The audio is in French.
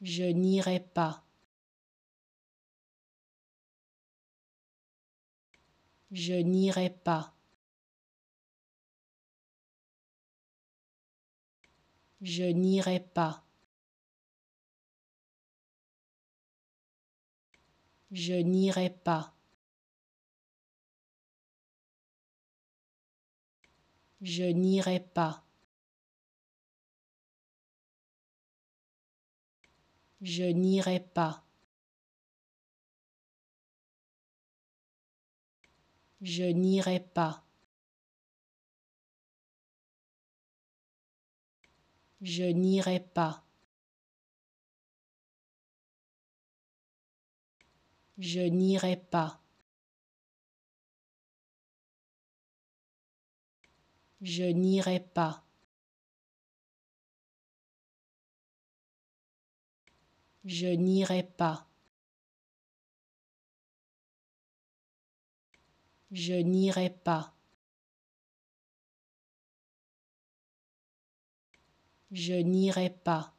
Je n'irai pas. Je n'irai pas. Je n'irai pas. Je n'irai pas. Je n'irai pas. Je n'irai pas. Je n'irai pas. Je n'irai pas. Je n'irai pas. Je n'irai pas. Je n'irai pas. Je n'irai pas. Je n'irai pas.